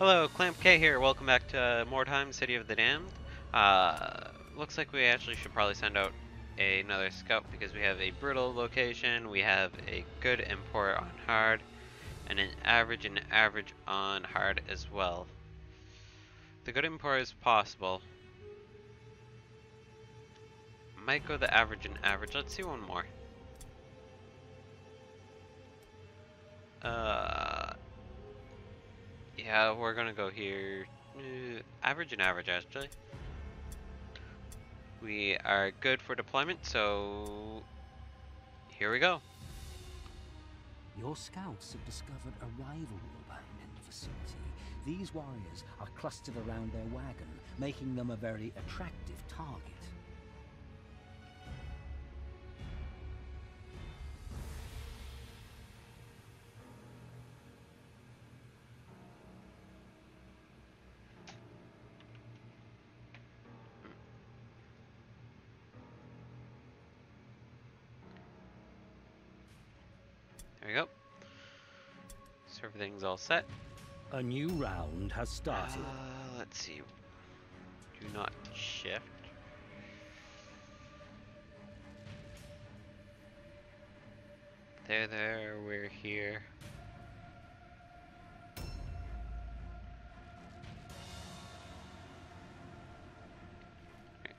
Hello, KlampK here. Welcome back to uh, City of the Damned. Uh, looks like we actually should probably send out another scout because we have a brutal location, we have a good import on hard, and an average and average on hard as well. The good import is possible. Might go the average and average. Let's see one more. Uh, yeah, we're gonna go here. Uh, average and average, actually. We are good for deployment, so here we go. Your scouts have discovered a rival warband in the vicinity. These warriors are clustered around their wagon, making them a very attractive target. There we go. So everything's all set. A new round has started. Uh, let's see. Do not shift. There, there, we're here.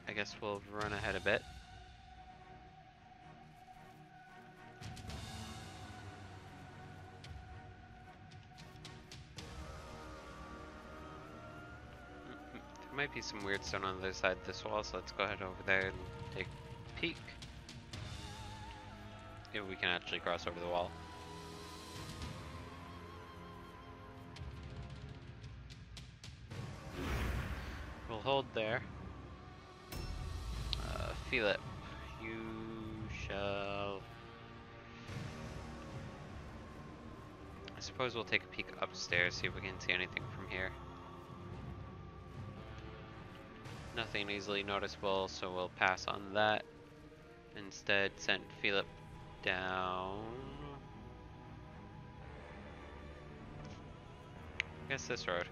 I guess we'll run ahead a bit. Be some wyrdstone on the other side of this wall, so let's go ahead over there and take a peek. If we can actually cross over the wall. We'll hold there. Uh, Philip, you shall... I suppose we'll take a peek upstairs, see if we can see anything from here. Nothing easily noticeable, so we'll pass on that. Instead, send Philip down. I guess this road.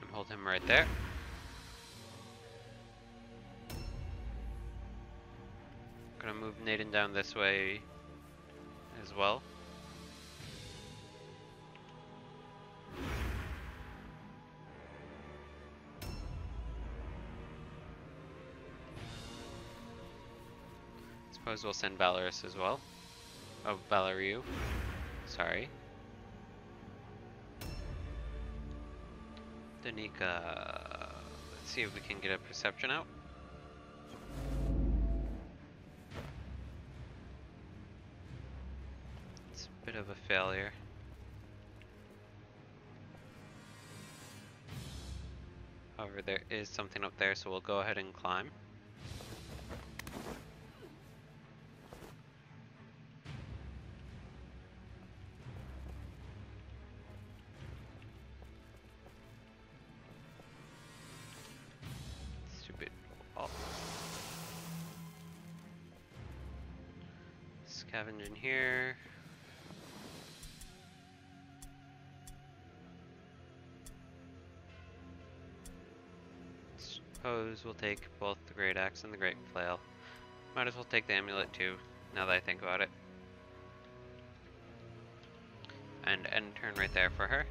And hold him right there. Gonna move Naden down this way as well. Suppose we'll send Valorous as well. Oh, Valeriu. Sorry. Danica. Let's see if we can get a perception out. It's a bit of a failure. However, there is something up there, so we'll go ahead and climb. Here. Suppose we'll take both the Great Axe and the Great Flail. Might as well take the amulet too, now that I think about it. And end turn right there for her.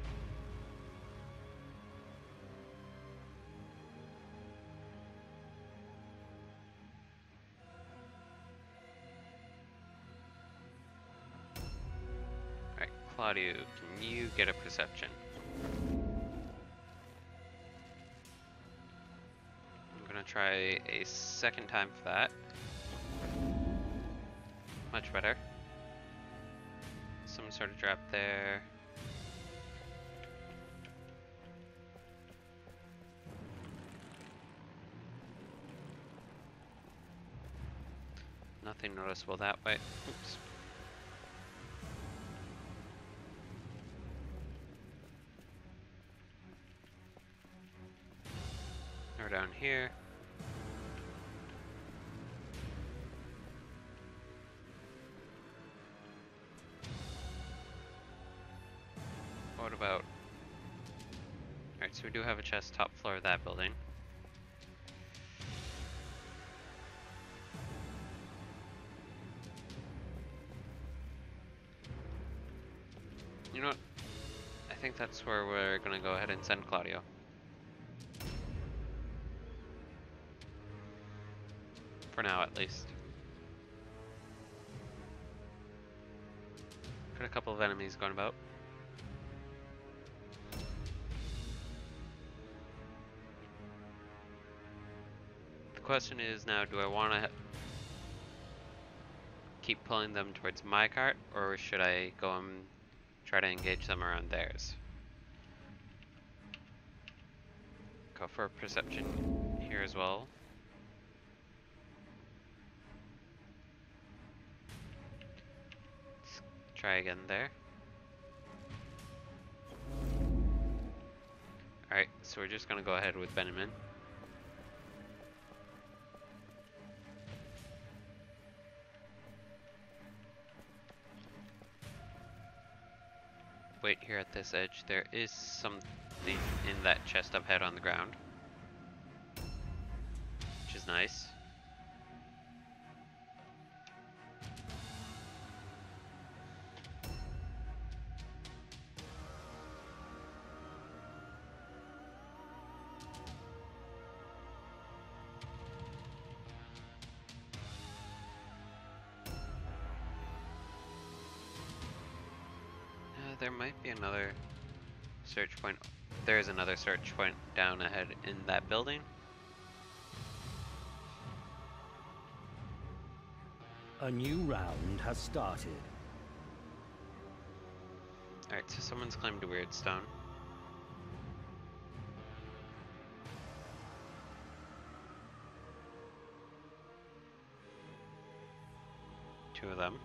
Claudio, can you get a perception? I'm gonna try a second time for that. Much better. Some sort of drop there. Nothing noticeable that way. Oops. Or down here. what about... Alright, so we do have a chest top floor of that building. You know what? I think that's where we're gonna go ahead and send Claudio. Least. Got a couple of enemies going about. The question is now, do I want to keep pulling them towards my cart, or should I go and try to engage them around theirs? Go for perception here as well. Let's try again there. Alright, so we're just gonna go ahead with Benjamin. Wait here at this edge. There is something in that chest up head on the ground. Which is nice. Search point. There is another search point down ahead in that building. A new round has started. Alright, so someone's claimed a wyrdstone. Two of them.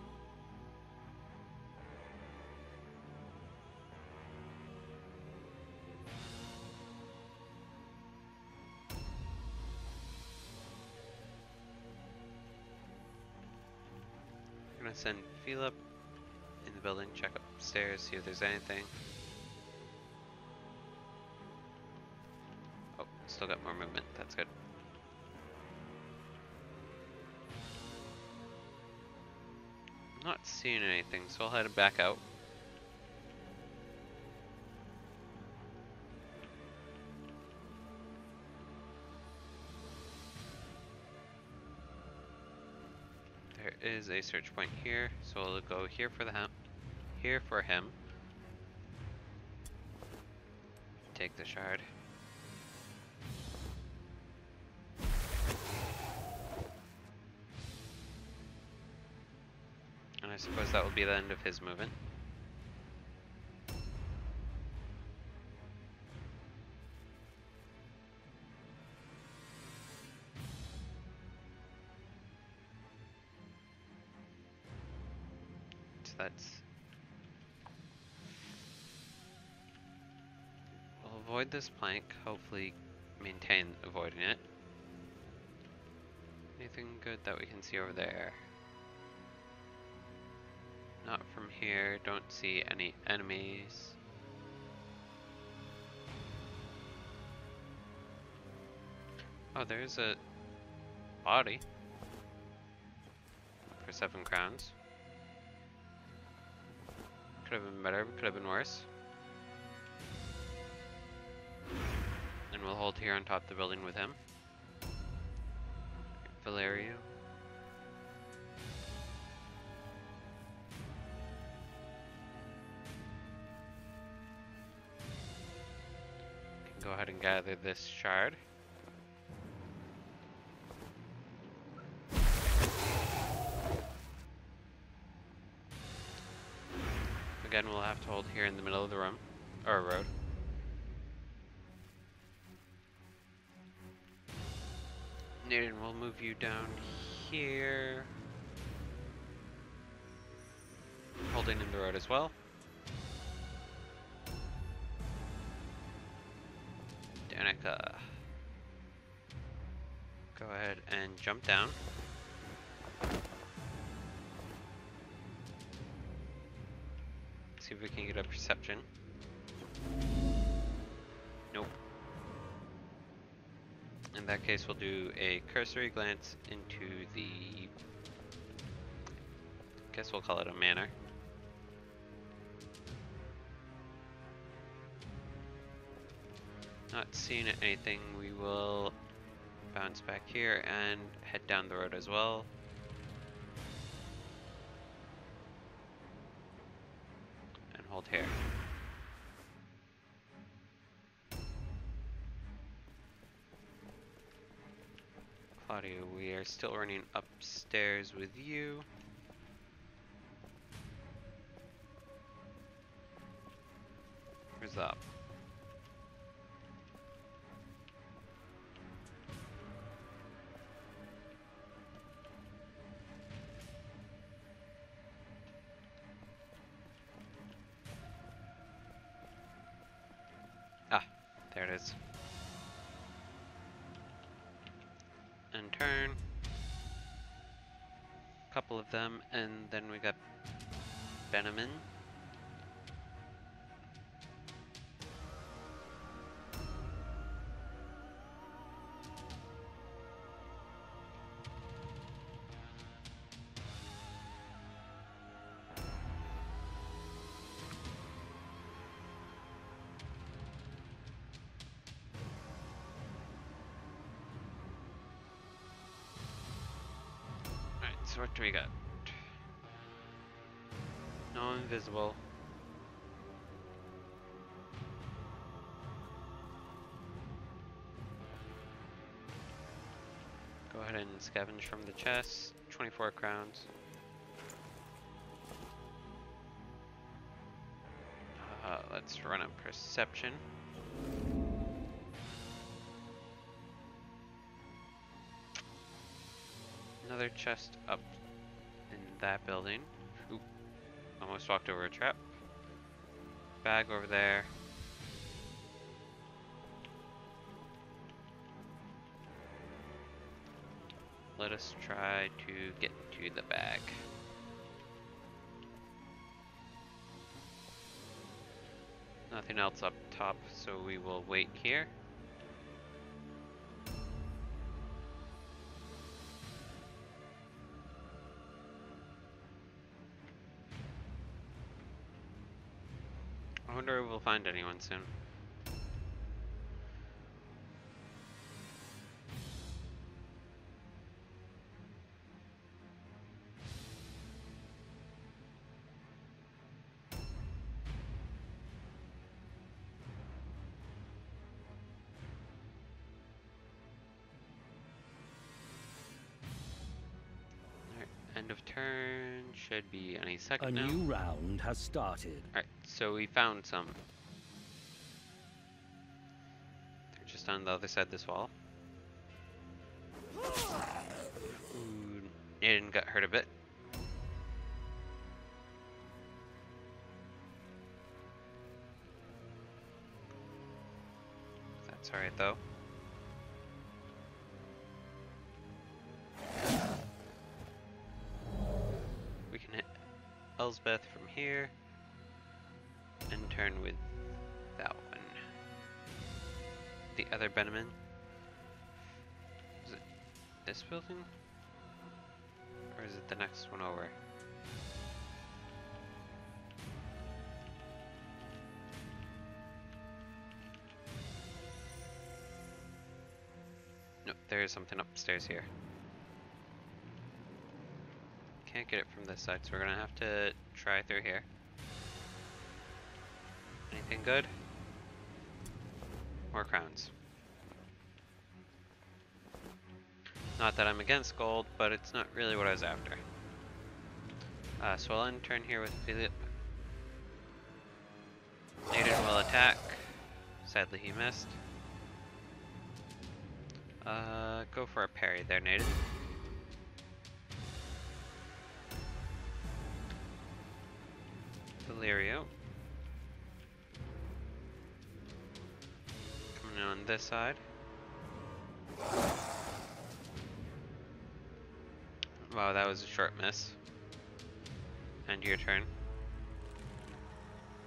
Send Philip in the building, check upstairs, see if there's anything. Oh, still got more movement, that's good. Not seeing anything, so I'll head back out. Is a search point here, so we'll go here for the him, here for him. Take the shard. And I suppose that will be the end of his movement. This plank, hopefully maintain avoiding it. Anything good that we can see over there? Not from here, don't see any enemies. Oh, there's a body. For seven crowns. Could have been better, could have been worse. And we'll hold here on top of the building with him. Valerio. Can go ahead and gather this shard. Again, we'll have to hold here in the middle of the room, or road. Nathan, we'll move you down here. Holding in the road as well. Danica. Go ahead and jump down. See if we can get a perception. That case, we'll do a cursory glance into the. I Guess we'll call it a manor. Not seeing anything, we will bounce back here and head down the road as well. Are still running upstairs with you. Where's up? Ah, there it is. Couple of them, and then we got Benemin. What do we got? No invisible. Go ahead and scavenge from the chest. 24 crowns. Uh, let's run a perception. Chest up in that building. Oop. Almost walked over a trap. Bag over there. Let us try to get to the bag. Nothing else up top, so we will wait here. Wonder if we'll find anyone soon. End of turn should be any A second now. new round has started. Alright, so we found some. They're just on the other side of this wall. Ooh, Aiden got hurt a bit. That's alright though. We can hit Elsbeth from here turn with that one. The other Benemin. Is it this building? Or is it the next one over? No, there is something upstairs here. Can't get it from this side, so we're gonna have to try through here. Anything good? More crowns. Not that I'm against gold, but it's not really what I was after. Uh, so I'll turn here with Philip. Naden will attack. Sadly he missed. Uh, go for a parry there, Naden. Delirio. On this side. Wow, that was a short miss. End your turn.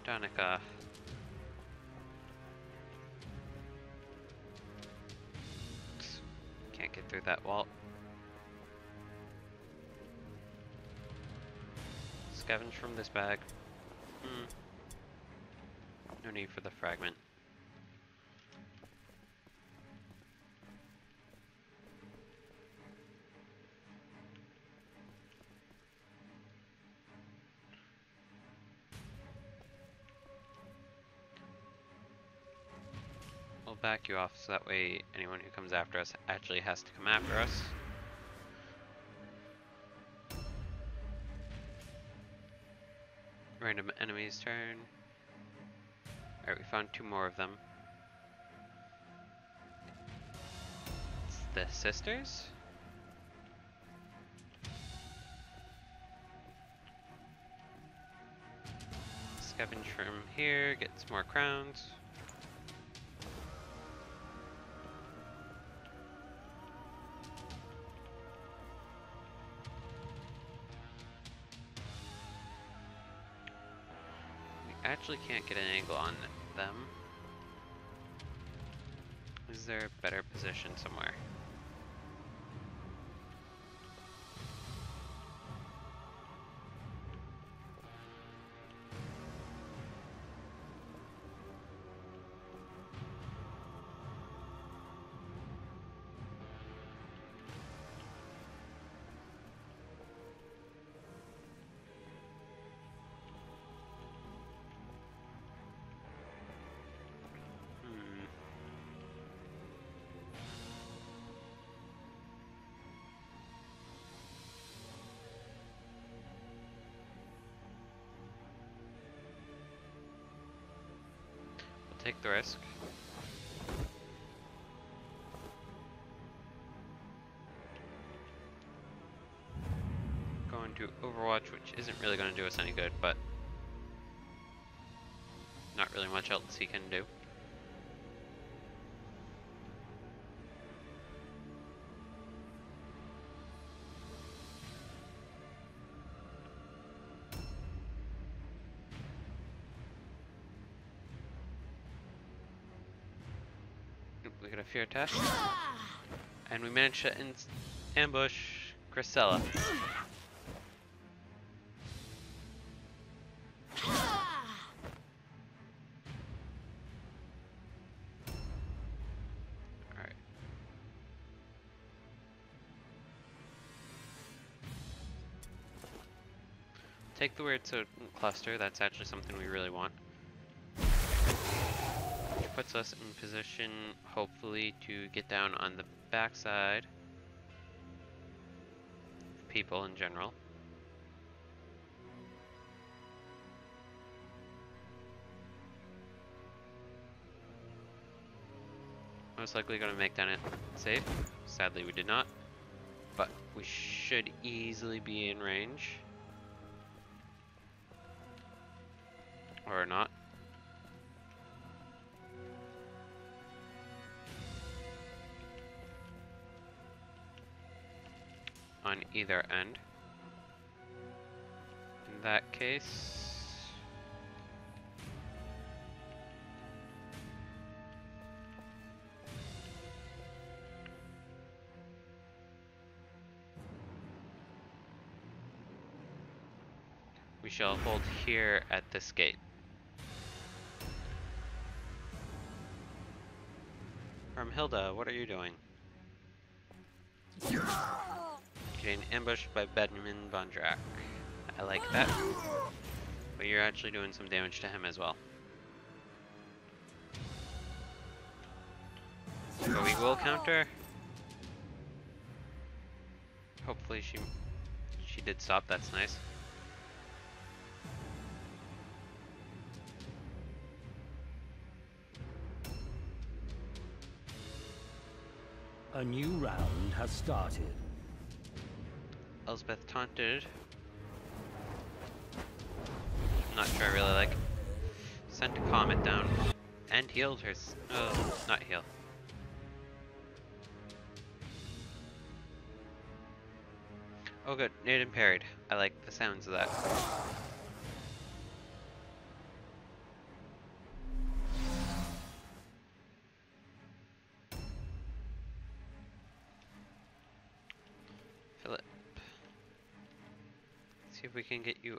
Donika. Can't get through that wall. Scavenge from this bag. Hmm. No need for the fragment. We'll back you off so that way anyone who comes after us actually has to come after us. Random enemies turn. Alright, we found two more of them. It's the sisters? Scavenge from here, get some more crowns. Actually can't get an angle on them. Is there a better position somewhere? Take the risk. Going to Overwatch, which isn't really going to do us any good, but not really much else he can do. We got a fear test. And we managed to ambush Grisella. Take the weird so cluster, that's actually something we really want. Puts us in position, hopefully, to get down on the backside. People in general. Most likely going to make that it safe. Sadly, we did not. But we should easily be in range. Or not. Either end. In that case... We shall hold here at this gate. From Hilda, what are you doing? Getting ambushed by Benjamin Von Drack. I like that. But you're actually doing some damage to him as well. But we will counter. Hopefully she she did stop, that's nice. A new round has started. Elspeth taunted. Not sure I really like. Sent a comet down and healed her. Oh, not heal. Oh good, Naden parried. I like the sounds of that.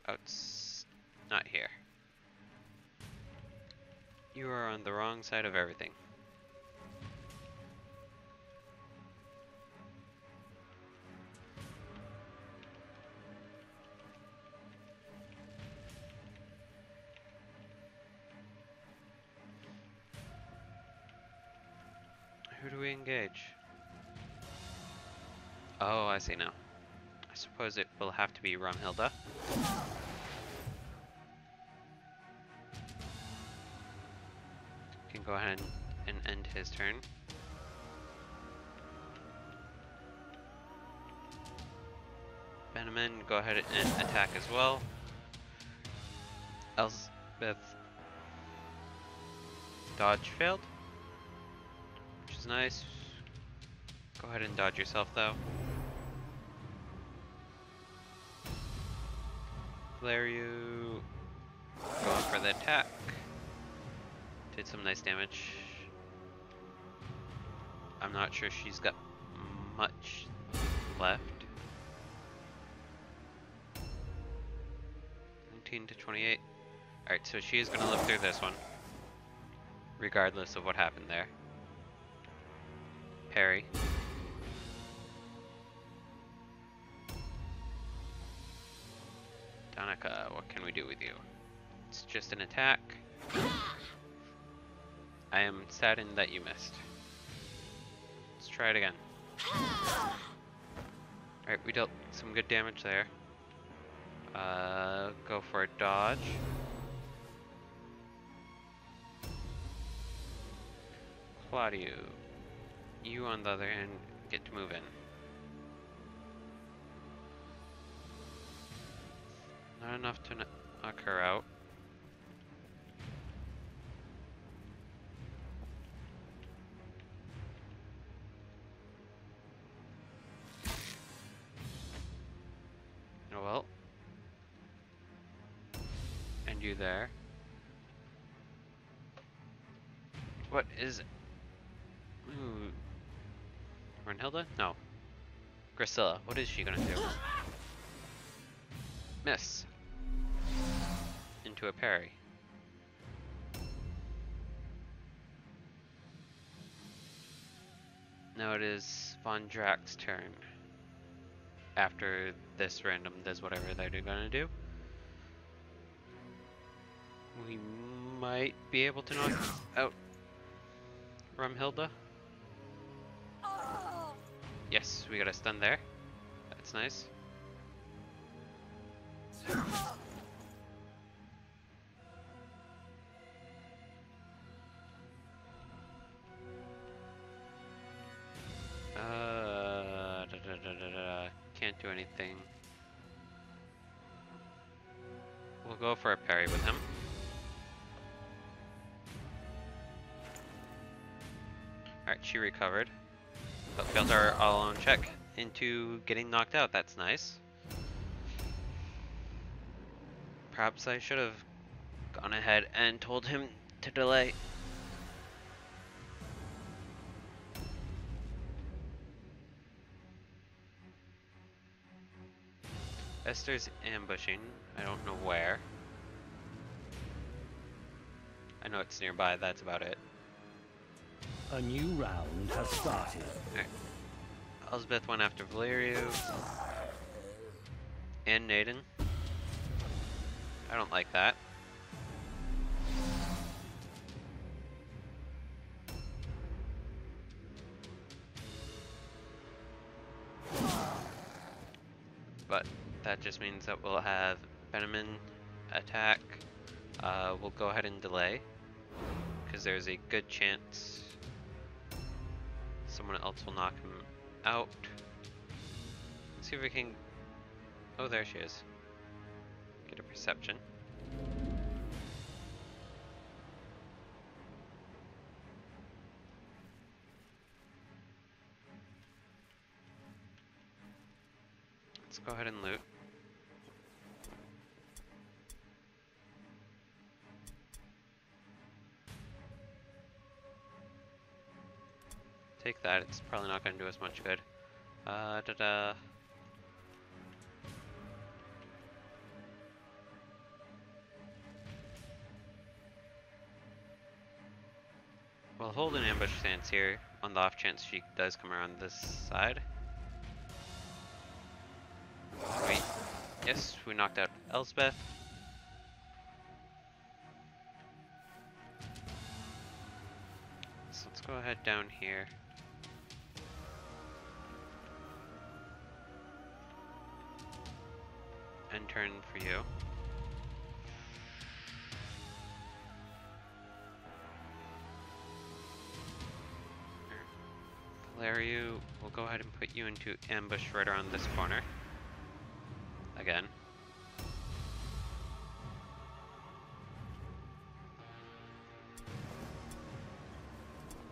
Can get you out. Not here. You are on the wrong side of everything. Who do we engage? Oh, I see now. I suppose it will have to be Rumhilda. Go ahead and, end his turn. Venomman, go ahead and attack as well. Elspeth dodge failed, which is nice. Go ahead and dodge yourself though. Flare you, go for the attack. Did some nice damage. I'm not sure she's got much left. 19 to 28. Alright, so she is going to live through this one. Regardless of what happened there. Parry. Danica, what can we do with you? It's just an attack. I am saddened that you missed. Let's try it again. Alright, we dealt some good damage there. Uh, go for a dodge. Claudio, you on the other hand get to move in. Not enough to knock her out. There. What is it? Ooh. Renhilda? No. Grisilla, what is she gonna do? Miss. Into a parry. Now it is Von Drax's turn. After this random does whatever they're gonna do. We might be able to knock out Rumhilda. Yes, we got a stun there. That's nice. Uh, da, da, da. Can't do anything. We'll go for a parry with him. Alright, she recovered. But failed our all-alone check into getting knocked out. That's nice. Perhaps I should have gone ahead and told him to delay. Esther's ambushing. I don't know where. I know it's nearby, that's about it. A new round has started. Alright. Elspeth went after Valeriu. And Naden. I don't like that. But that just means that we'll have Venomman attack. Uh, we'll go ahead and delay. Because there's a good chance someone else will knock him out. Let's see if we can... Oh, there she is. Get a perception. Let's go ahead and loot. It's probably not going to do us much good. Uh, da -da. We'll hold an ambush stance here on the off chance she does come around this side. Wait. Yes, we knocked out Elspeth. So let's go ahead down here. Turn for you. Valeriu, we'll go ahead and put you into ambush right around this corner. Again.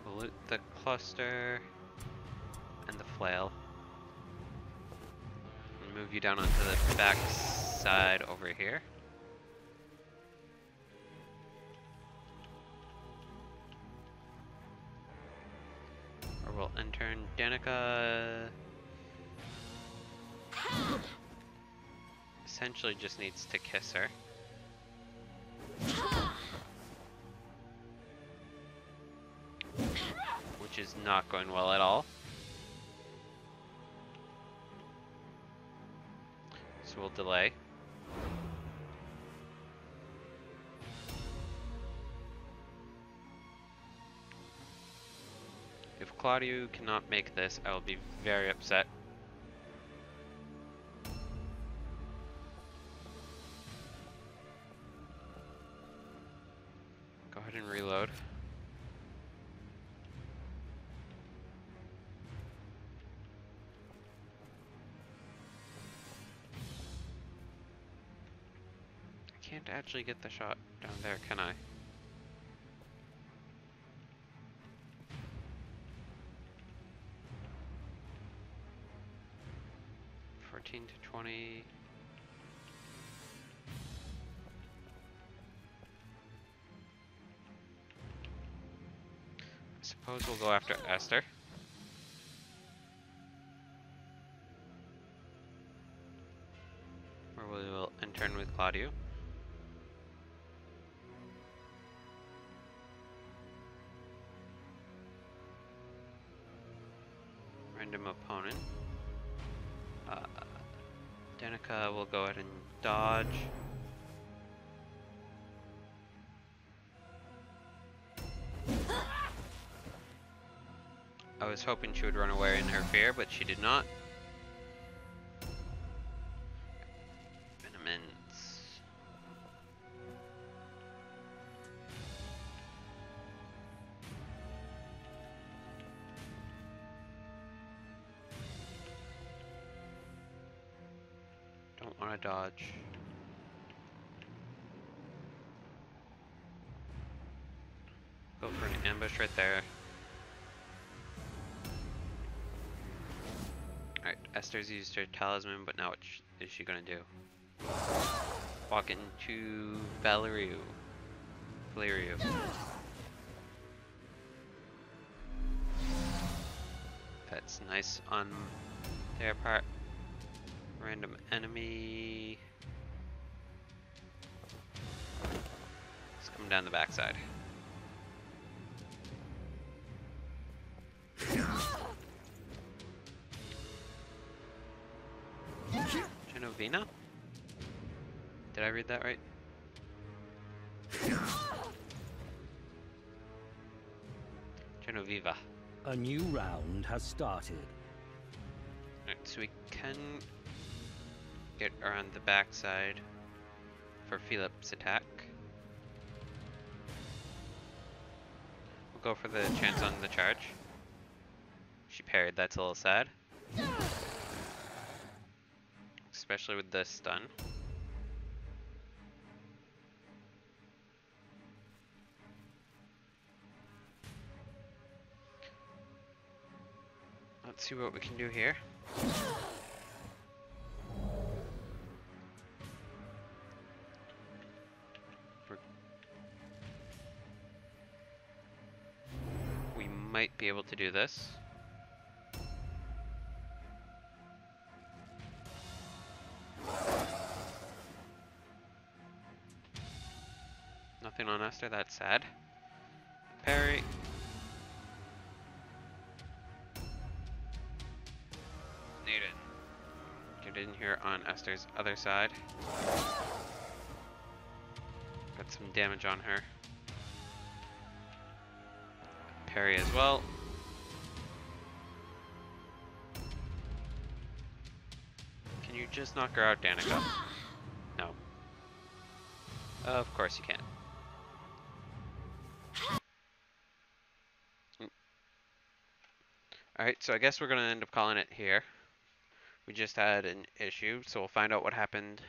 We'll loot the cluster and the flail. And move you down onto the back side over here. Or we'll intern Danica. Essentially just needs to kiss her. Which is not going well at all. So we'll delay. Claudio cannot make this, I will be very upset. Go ahead and reload. I can't actually get the shot down there, can I? To twenty. I suppose we'll go after Esther. Or we will intern with Claudio. Was hoping she would run away in her fear, but she did not. Venomance. Don't want to dodge. Go for an ambush right there. Esther's used her talisman, but now what is she gonna do? Walk into Valeriu. Valeriu. That's nice on their part. Random enemy. Let's come down the backside. Genovina? Did I read that right? Genoviva. A new round has started. Alright, so we can get around the backside for Philip's attack. We'll go for the chance on the charge. She parried, that's a little sad. Especially with the stun. Let's see what we can do here. We might be able to do this. on Esther, that's sad. Parry. Naden. Get in here on Esther's other side. Got some damage on her. Parry as well. Can you just knock her out, Danica? No. Of course you can. Alright, so I guess we're going to end up calling it here. We just had an issue, so we'll find out what happened.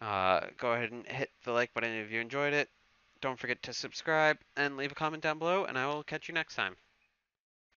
Uh, go ahead and hit the like button if you enjoyed it. Don't forget to subscribe and leave a comment down below, and I will catch you next time.